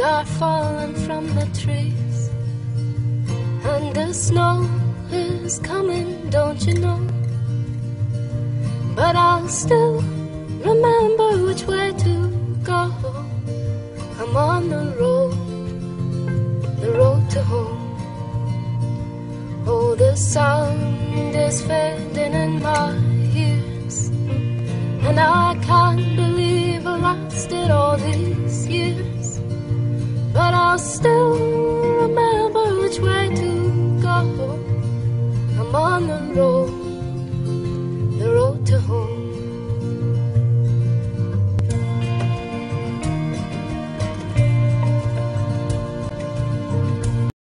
are falling from the trees. And the snow is coming, don't you know? But I'll still remember which way to go. I'm on the road, the road to home. Oh, the sound is fading in my ears. And I can't believe I lost it all still remember which way to go. I'm on the road, the road to home.